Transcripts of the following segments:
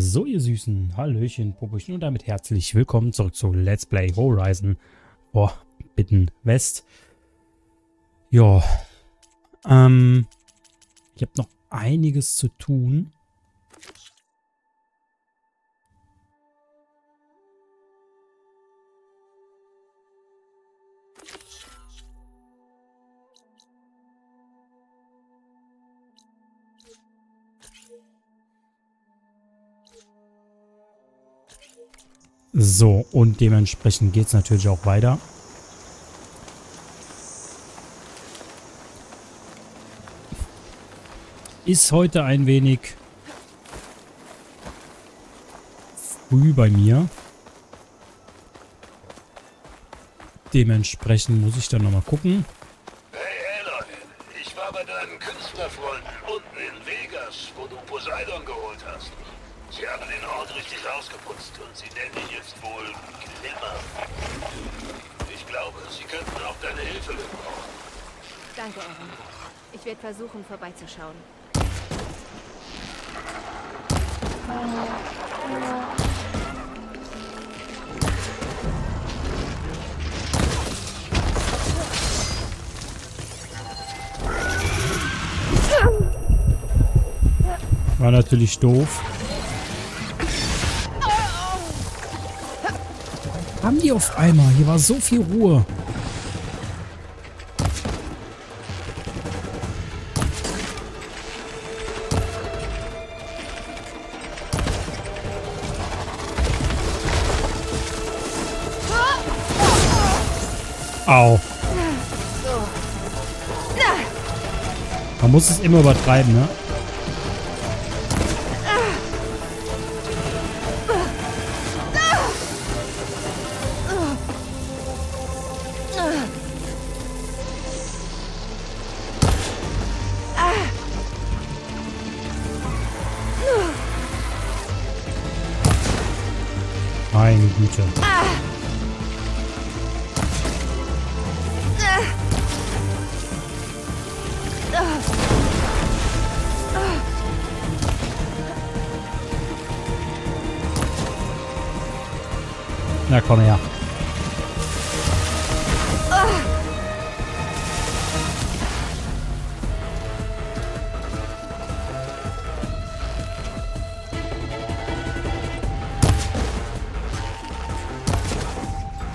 So, ihr Süßen, Hallöchen, Popochen und damit herzlich willkommen zurück zu Let's Play Horizon Forbidden West. Ja, ähm, ich habe noch einiges zu tun. So, und dementsprechend geht es natürlich auch weiter. Ist heute ein wenig früh bei mir. Dementsprechend muss ich dann nochmal gucken. Hey Aloy, ich war bei deinen Künstlerfreunden unten in Vegas, wo du Poseidon geholt hast. Sie haben den Ort richtig ausgeputzt und sie nennen ihn jetzt wohl Glimmer. Ich glaube, sie könnten auch deine Hilfe gebrauchen. Danke, Aaron. Ich werde versuchen, vorbeizuschauen. War natürlich doof. Haben die auf einmal? Hier war so viel Ruhe. Au. Man muss es immer übertreiben, ne? Komm her.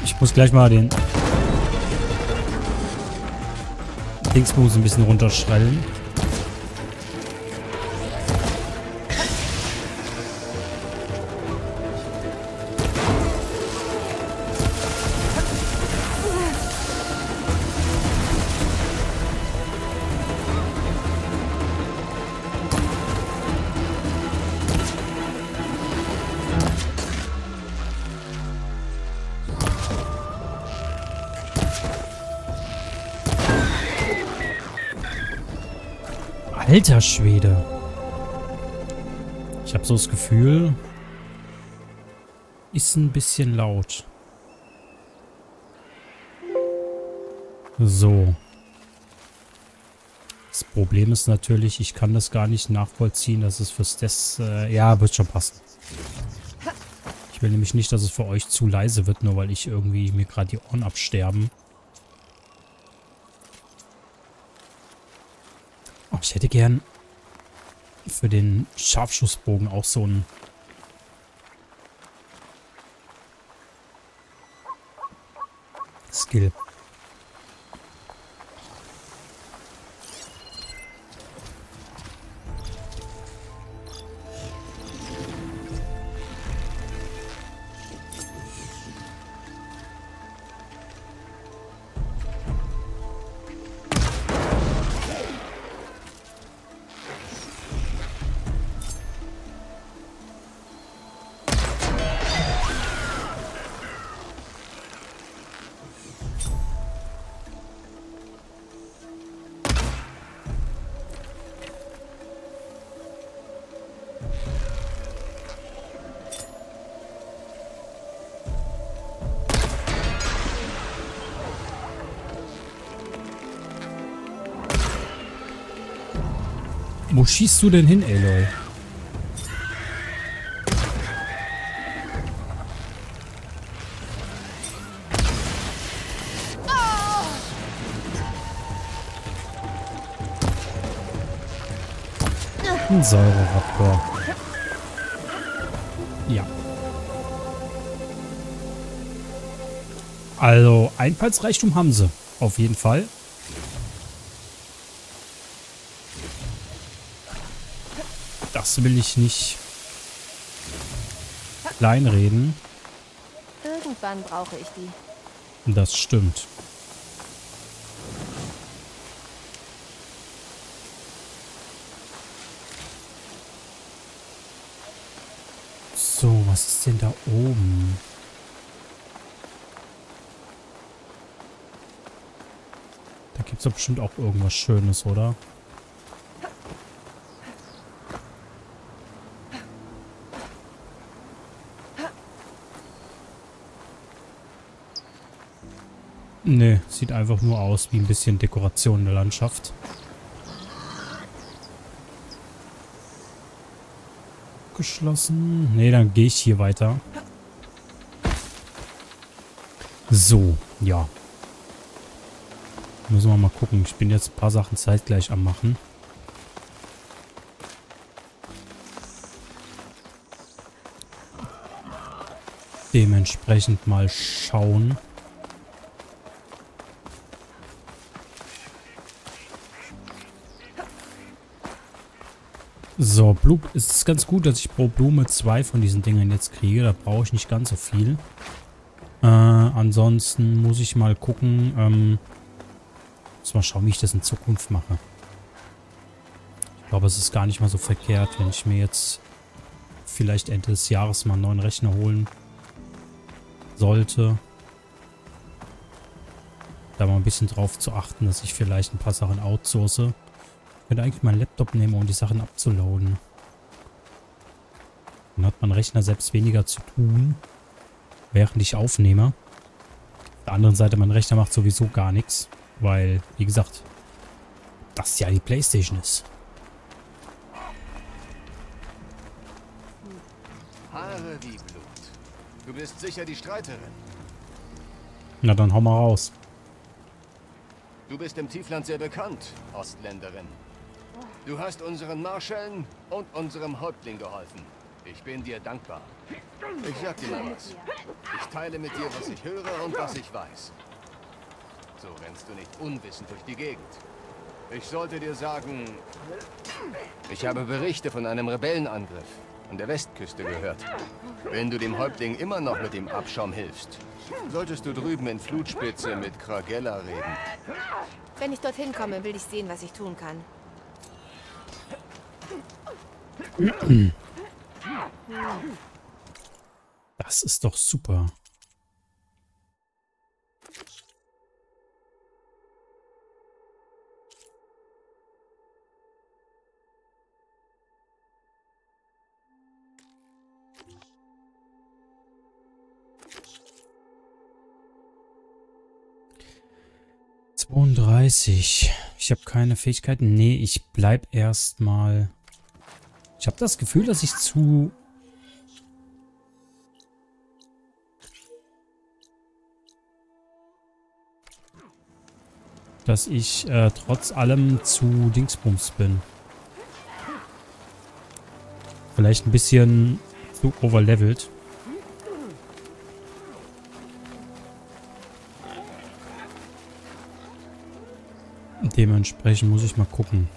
Ich muss gleich mal den Dingsbus ein bisschen runterschrellen. Alter Schwede. Ich habe so das Gefühl, ist ein bisschen laut. So. Das Problem ist natürlich, ich kann das gar nicht nachvollziehen, dass es fürs Des... Äh, ja, wird schon passen. Ich will nämlich nicht, dass es für euch zu leise wird, nur weil ich irgendwie mir gerade die Ohren absterben. Ich hätte gern für den Scharfschussbogen auch so ein Skill. Schießt du denn hin, Aloy? Ein Säureraptor. Ja. Also, Einfallsreichtum haben sie. Auf jeden Fall. Das will ich nicht kleinreden. Irgendwann brauche ich die. Das stimmt. So, was ist denn da oben? Da gibt es doch bestimmt auch irgendwas Schönes, oder? Nee, sieht einfach nur aus wie ein bisschen Dekoration in der Landschaft. Geschlossen. Nee, dann gehe ich hier weiter. So, ja. Müssen wir mal gucken. Ich bin jetzt ein paar Sachen zeitgleich am machen. Dementsprechend mal schauen. So, Blume, es ist ganz gut, dass ich pro Blume zwei von diesen Dingen jetzt kriege. Da brauche ich nicht ganz so viel. Äh, ansonsten muss ich mal gucken, ähm, muss mal schauen, wie ich das in Zukunft mache. Ich glaube, es ist gar nicht mal so verkehrt, wenn ich mir jetzt vielleicht Ende des Jahres mal einen neuen Rechner holen sollte. Da mal ein bisschen drauf zu achten, dass ich vielleicht ein paar Sachen outsource. Könnte eigentlich meinen Laptop nehmen, um die Sachen abzuladen. Dann hat mein Rechner selbst weniger zu tun, während ich aufnehme. Auf der anderen Seite, mein Rechner macht sowieso gar nichts, weil, wie gesagt, das ja die Playstation ist. Haare wie Blut. Du bist sicher die Streiterin. Na dann hau mal raus. Du bist im Tiefland sehr bekannt, Ostländerin. Du hast unseren Marschällen und unserem Häuptling geholfen. Ich bin dir dankbar. Ich sag dir mal was. Ich teile mit dir, was ich höre und was ich weiß. So rennst du nicht unwissend durch die Gegend. Ich sollte dir sagen, ich habe Berichte von einem Rebellenangriff an der Westküste gehört. Wenn du dem Häuptling immer noch mit dem Abschaum hilfst, solltest du drüben in Flutspitze mit Kragella reden. Wenn ich dorthin komme, will ich sehen, was ich tun kann. Das ist doch super. Ich habe keine Fähigkeiten. Nee, ich bleib erstmal. Ich habe das Gefühl, dass ich zu dass ich äh, trotz allem zu Dingsbums bin. Vielleicht ein bisschen zu overlevelt. Dementsprechend muss ich mal gucken.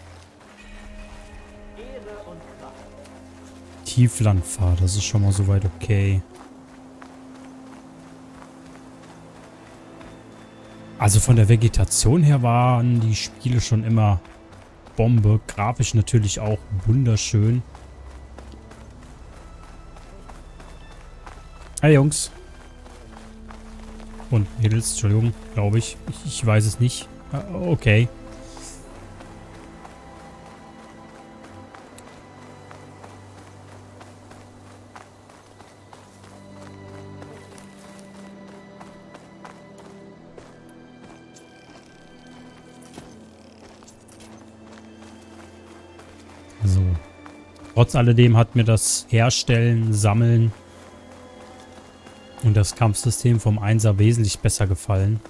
Tieflandfahrt, das ist schon mal soweit okay. Also von der Vegetation her waren die Spiele schon immer Bombe. Grafisch natürlich auch wunderschön. Hey Jungs. Und Mädels, Entschuldigung, glaube ich. ich. Ich weiß es nicht. Ah, okay. Trotz alledem hat mir das Herstellen, Sammeln und das Kampfsystem vom 1er wesentlich besser gefallen.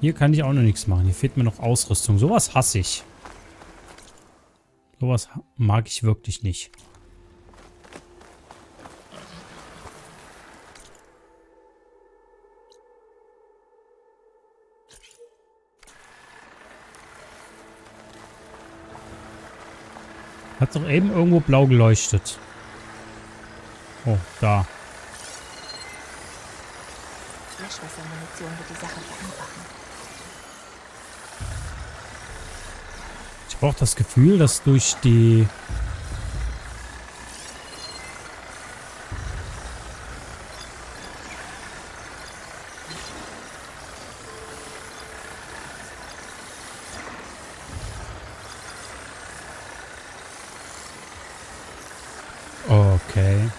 Hier kann ich auch noch nichts machen. Hier fehlt mir noch Ausrüstung. Sowas hasse ich. Sowas mag ich wirklich nicht. Hat doch eben irgendwo blau geleuchtet. Oh, da. Löschwassermunition wird die Sache vereinfachen. Ich habe auch das Gefühl, dass durch die... Okay.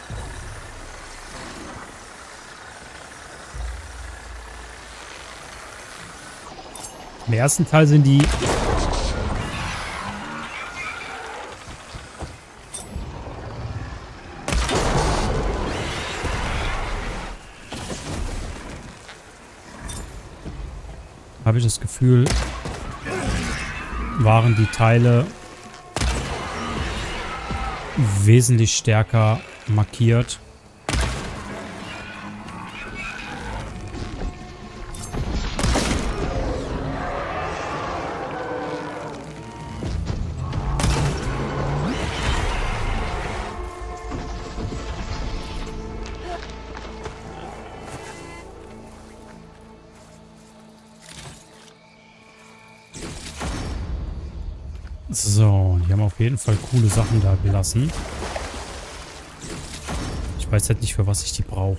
Im ersten Teil sind die habe ich das Gefühl, waren die Teile wesentlich stärker markiert. Jeden Fall coole Sachen da gelassen. Ich weiß halt nicht, für was ich die brauche.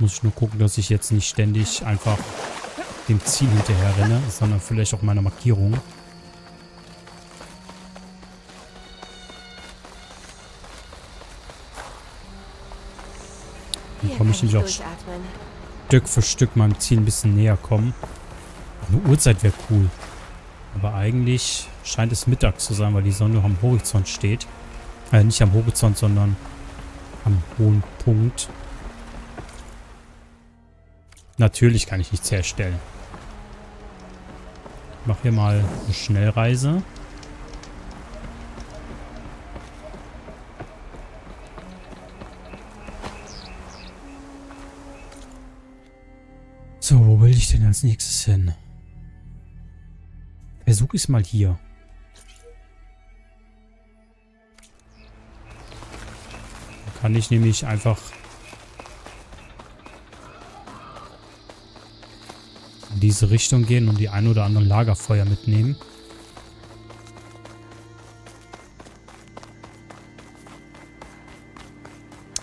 Muss ich nur gucken, dass ich jetzt nicht ständig einfach dem Ziel hinterher renne, sondern vielleicht auch meiner Markierung. Dann komme ich nicht auch Stück für Stück meinem Ziel ein bisschen näher kommen. Eine Uhrzeit wäre cool. Aber eigentlich scheint es Mittag zu sein, weil die Sonne am Horizont steht. Äh, nicht am Horizont, sondern am hohen Punkt. Natürlich kann ich nichts herstellen. Ich mache hier mal eine Schnellreise. So, wo will ich denn als nächstes hin? Versuche ich es mal hier. Kann ich nämlich einfach in diese Richtung gehen und die ein oder anderen Lagerfeuer mitnehmen.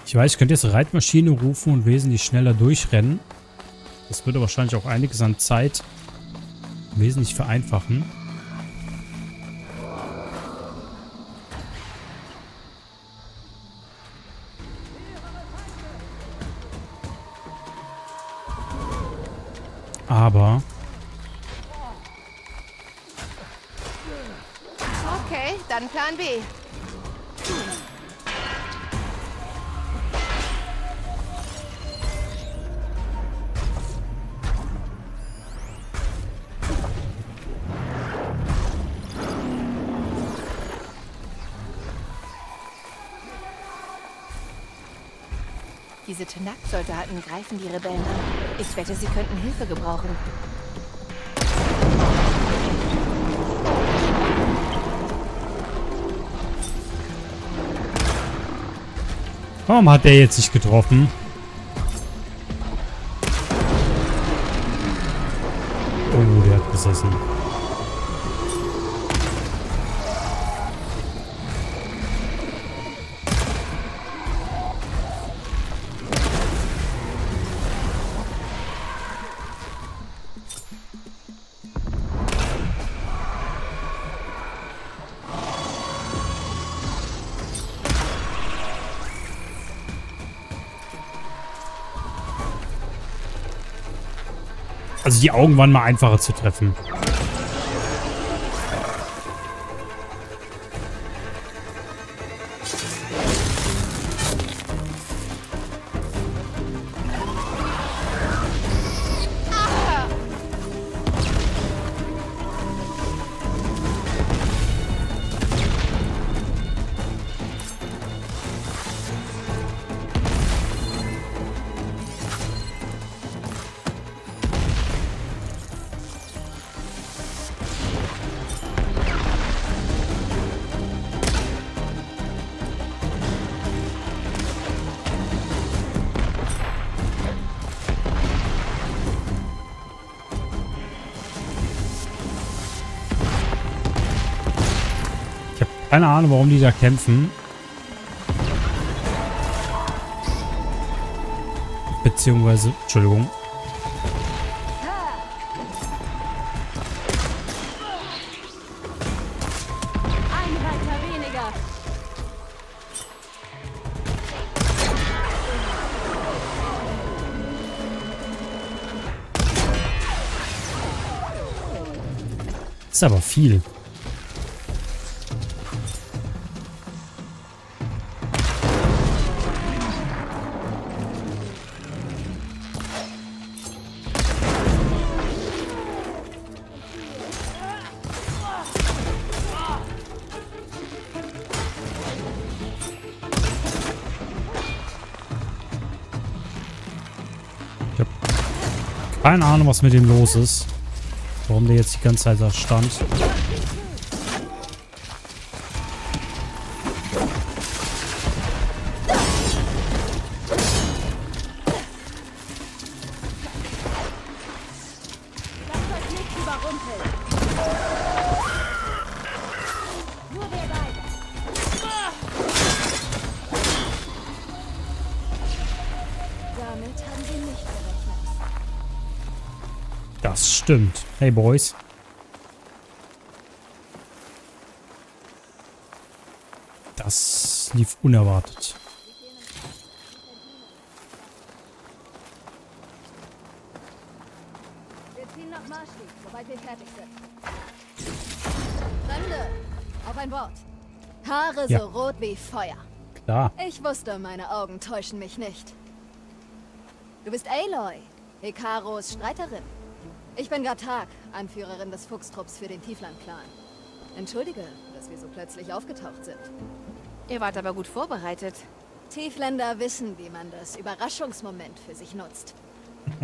Ich weiß, ich könnte jetzt Reitmaschine rufen und wesentlich schneller durchrennen. Das würde wahrscheinlich auch einiges an Zeit wesentlich vereinfachen. Diese Tenak-Soldaten greifen die Rebellen an. Ich wette, sie könnten Hilfe gebrauchen. warum hat der jetzt nicht getroffen? Also die Augen waren mal einfacher zu treffen. Keine Ahnung, warum die da kämpfen. Beziehungsweise, Entschuldigung. Weniger. Ist aber viel. Keine Ahnung, was mit dem los ist. Warum der jetzt die ganze Zeit da stand. Hey, Boys. Das lief unerwartet. Wir ziehen nach Marschweg, sobald wir fertig sind. Fremde, auf ein Wort. Haare Ja. so rot wie Feuer. Klar. Ich wusste, meine Augen täuschen mich nicht. Du bist Aloy, Hekaros Streiterin. Ich bin Gatak, Anführerin des Fuchstrupps für den Tiefland-Clan. Entschuldige, dass wir so plötzlich aufgetaucht sind. Ihr wart aber gut vorbereitet. Tiefländer wissen, wie man das Überraschungsmoment für sich nutzt.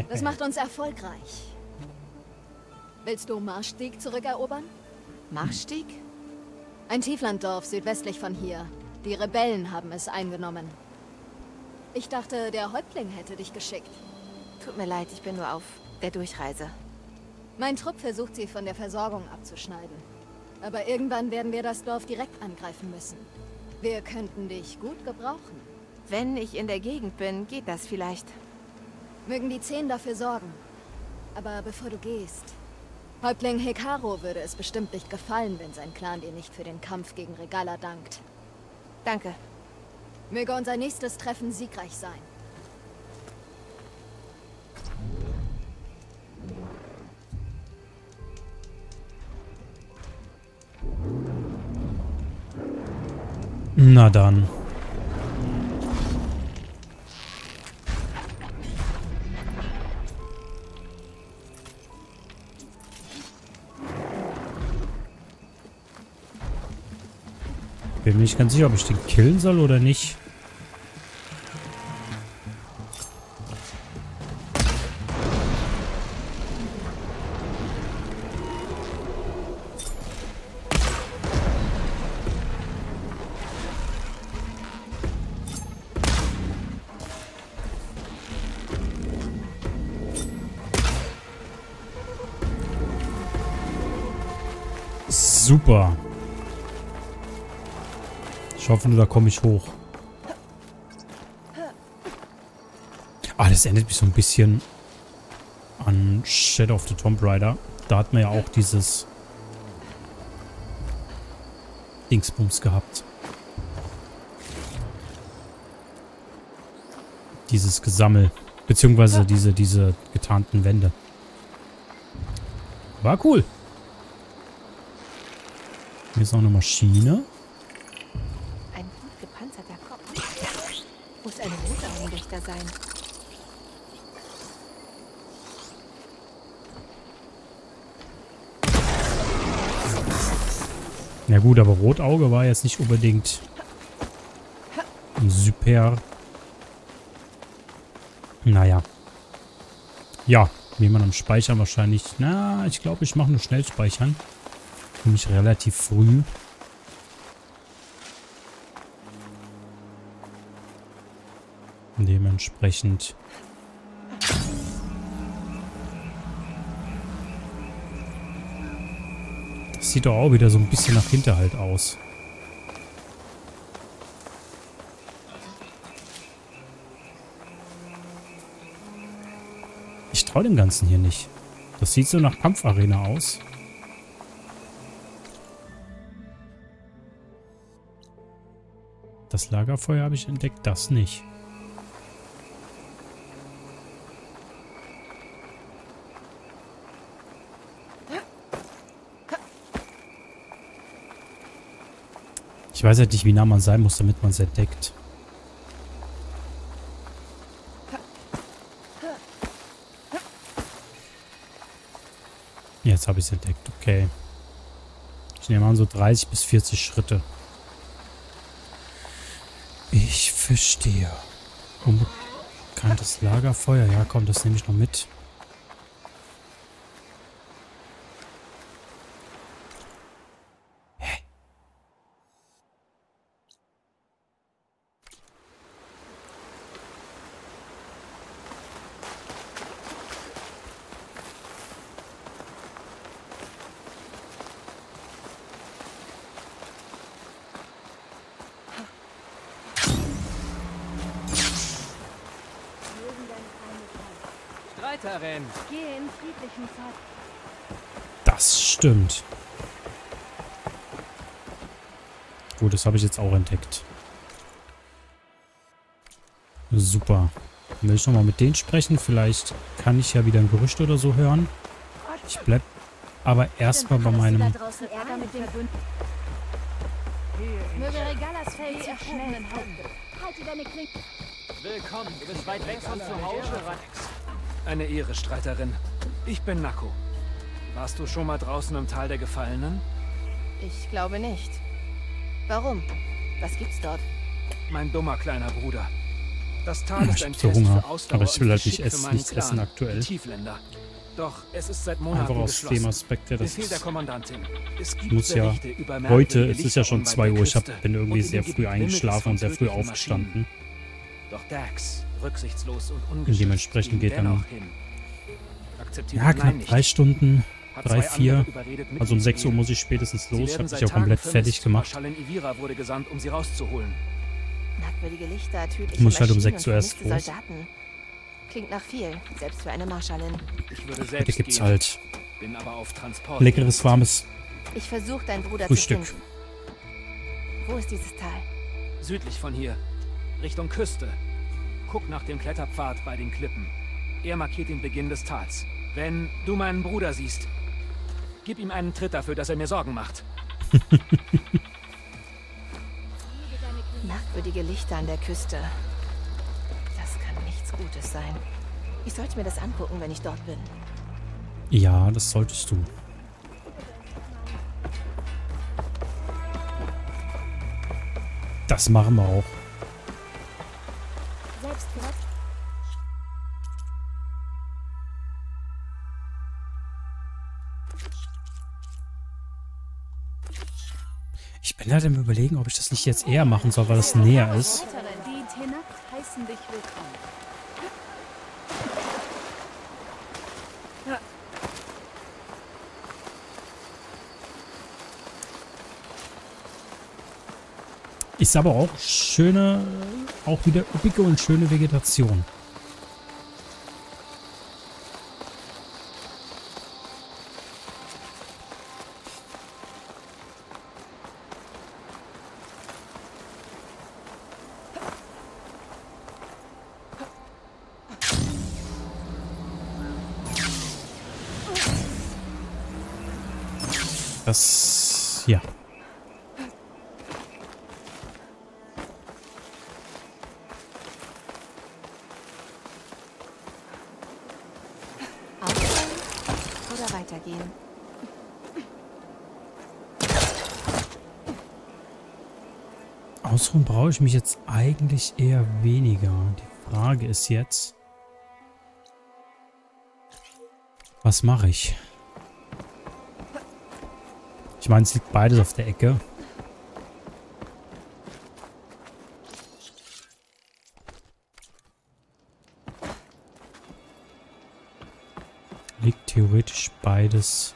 Das macht uns erfolgreich. Willst du Marschstieg zurückerobern? Marschstieg? Ein Tieflanddorf südwestlich von hier. Die Rebellen haben es eingenommen. Ich dachte, der Häuptling hätte dich geschickt. Tut mir leid, ich bin nur auf der Durchreise. Mein Trupp versucht sie von der Versorgung abzuschneiden. Aber irgendwann werden wir das Dorf direkt angreifen müssen. Wir könnten dich gut gebrauchen. Wenn ich in der Gegend bin, geht das vielleicht. Mögen die Zehn dafür sorgen. Aber bevor du gehst... Häuptling Hekaro würde es bestimmt nicht gefallen, wenn sein Clan dir nicht für den Kampf gegen Regala dankt. Danke. Möge unser nächstes Treffen siegreich sein. Na dann. Bin mir nicht ganz sicher, ob ich den killen soll oder nicht. Hoffe nur, da komme ich hoch. Ah, das erinnert mich so ein bisschen an Shadow of the Tomb Raider. Da hat man ja auch dieses Dingsbums gehabt. Dieses Gesammel. Beziehungsweise diese, diese getarnten Wände. War cool. Hier ist noch eine Maschine. Sein. Na gut, aber Rotauge war jetzt nicht unbedingt super. Naja. Ja, wie man am Speichern wahrscheinlich... Na, ich glaube, ich mache nur schnell speichern. Nämlich relativ früh. entsprechend. Das sieht doch auch wieder so ein bisschen nach Hinterhalt aus. Ich traue dem Ganzen hier nicht. Das sieht so nach Kampfarena aus. Das Lagerfeuer habe ich entdeckt, das nicht. Weiß halt nicht, wie nah man sein muss, damit man es entdeckt. Jetzt habe ich es entdeckt. Okay. Ich nehme an, so 30 bis 40 Schritte. Ich verstehe. Unbekanntes Lagerfeuer. Ja, komm, das nehme ich noch mit. Streiterin. Geh in friedlichen Zeit. Das stimmt. Gut, das habe ich jetzt auch entdeckt. Super. Will ich nochmal mit denen sprechen? Vielleicht kann ich ja wieder ein Gerücht oder so hören. Ich bleib aber erstmal bei meinem... Willkommen. Du bist weit weg von zu Hause. Eine Ehre, Streiterin. Ich bin Nako. Warst du schon mal draußen im Tal der Gefallenen? Ich glaube nicht. Warum? Was gibt's dort? Mein dummer kleiner Bruder. Das Tal ist Ich ein Fest Hunger, für Ausdauer aber ich will und halt nicht essen- nichts essen Clan, aktuell. die Tiefländer. Doch es ist seit Einfach Monaten aus dem. Aspekt, ja, das der ist... Kommandantin. Es gibt muss ja Heute, es ist ja schon Lichter 2 Uhr, ich hab, bin irgendwie sehr und früh eingeschlafen und sehr früh aufgestanden. Doch Dax, rücksichtslos und ungeschützt, dementsprechend geht dann- Ja, knapp drei Stunden, drei, vier. Also um ihm 6 zu Uhr muss ich spätestens los. Ich habe mich auch Tagen komplett fertig gemacht. Gesandt, um sie rauszuholen. Merkwürdige Lichter, Muss halt um Maschinen 6 Uhr erst los. Soldaten. Klingt nach viel, selbst für eine Marschallin. Ich würde Heute selbst gibt's halt bin aber auf Transport. leckeres, warmes Ich versuche, deinen Bruder Frühstück. zu finden. Wo ist dieses Tal? Südlich von hier, Richtung Küste. Guck nach dem Kletterpfad bei den Klippen. Er markiert den Beginn des Tals. Wenn du meinen Bruder siehst, gib ihm einen Tritt dafür, dass er mir Sorgen macht. Merkwürdige Lichter an der Küste. Das kann nichts Gutes sein. Ich sollte mir das angucken, wenn ich dort bin. Ja, das solltest du. Das machen wir auch. Ich bin halt im Überlegen, ob ich das nicht jetzt eher machen soll, weil das näher ist. Ist aber auch schöne, auch wieder üppige und schöne Vegetation. Das, oder weitergehen? Ausruhen brauche ich mich jetzt eigentlich eher weniger. Die Frage ist jetzt, was mache ich? Ich meine, es liegt beides auf der Ecke. Liegt theoretisch beides.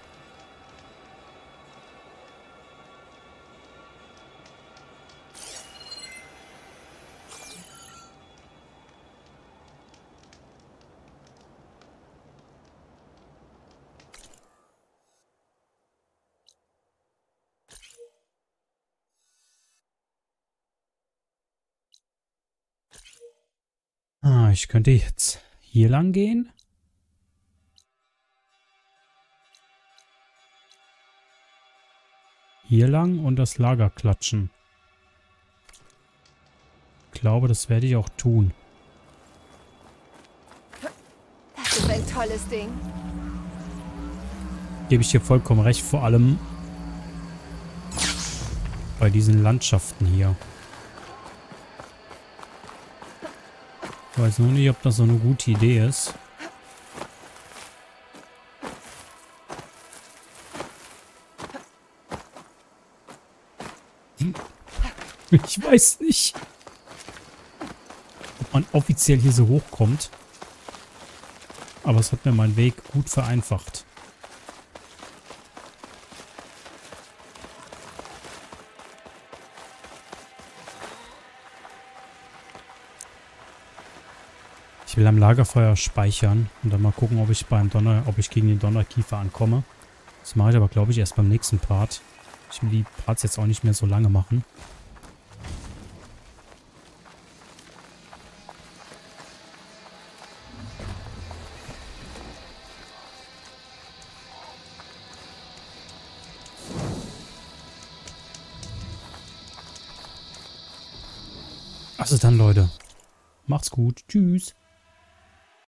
Ah, ich könnte jetzt hier lang gehen. Hier lang und das Lager klatschen. Ich glaube, das werde ich auch tun. Das ist ein tolles Ding. Gebe ich dir vollkommen recht, vor allem bei diesen Landschaften hier. Weiß nur nicht, ob das so eine gute Idee ist. Hm. Ich weiß nicht, ob man offiziell hier so hochkommt. Aber es hat mir meinen Weg gut vereinfacht. Ich will am Lagerfeuer speichern und dann mal gucken, ob ich beim Donner, ob ich gegen den Donnerkiefer ankomme. Das mache ich aber, glaube ich, erst beim nächsten Part. Ich will die Parts jetzt auch nicht mehr so lange machen. Also dann, Leute. Macht's gut. Tschüss.